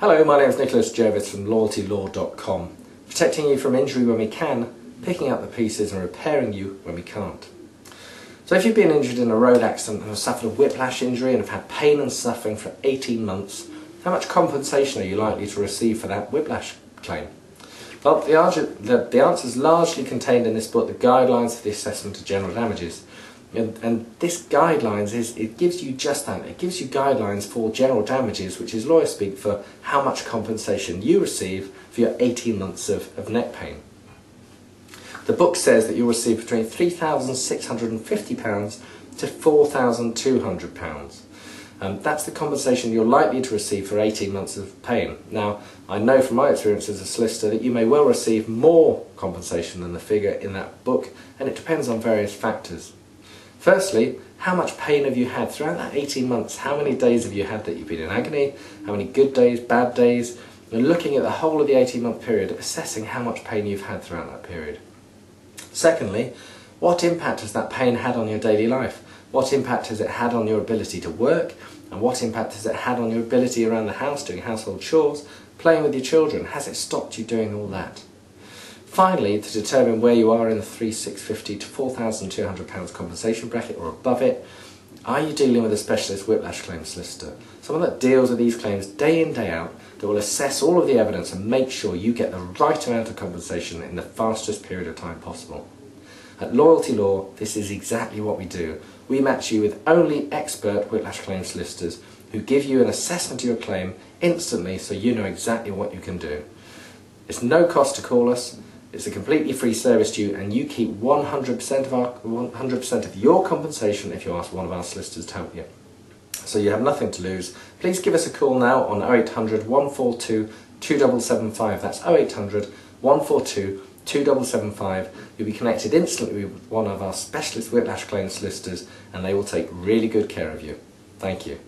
Hello, my name is Nicholas Jervis from LoyaltyLaw.com, protecting you from injury when we can, picking up the pieces and repairing you when we can't. So if you've been injured in a road accident and have suffered a whiplash injury and have had pain and suffering for 18 months, how much compensation are you likely to receive for that whiplash claim? Well, the, the, the answer is largely contained in this book, The Guidelines for the Assessment of General Damages, and, and, this guidelines is it gives you just that. It gives you guidelines for general damages, which is lawyer speak for how much compensation you receive for your 18 months of, of neck pain. The book says that you'll receive between £3,650 to £4,200. Um, that's the compensation you're likely to receive for 18 months of pain. Now, I know from my experience as a solicitor that you may well receive more compensation than the figure in that book, and it depends on various factors. Firstly, how much pain have you had throughout that 18 months? How many days have you had that you've been in agony? How many good days, bad days? And looking at the whole of the 18 month period, assessing how much pain you've had throughout that period. Secondly, what impact has that pain had on your daily life? What impact has it had on your ability to work? And what impact has it had on your ability around the house, doing household chores, playing with your children? Has it stopped you doing all that? Finally, to determine where you are in the 3650 to 4,200 pounds compensation bracket or above it, are you dealing with a specialist whiplash claim solicitor? Someone that deals with these claims day in, day out, that will assess all of the evidence and make sure you get the right amount of compensation in the fastest period of time possible. At Loyalty Law, this is exactly what we do. We match you with only expert whiplash claim solicitors who give you an assessment of your claim instantly so you know exactly what you can do. It's no cost to call us. It's a completely free service to you and you keep 100% of, our, 100% of your compensation if you ask one of our solicitors to help you. So you have nothing to lose. Please give us a call now on 0800 142 2775. That's 0800 142 2775. You'll be connected instantly with one of our specialist whiplash claim solicitors and they will take really good care of you. Thank you.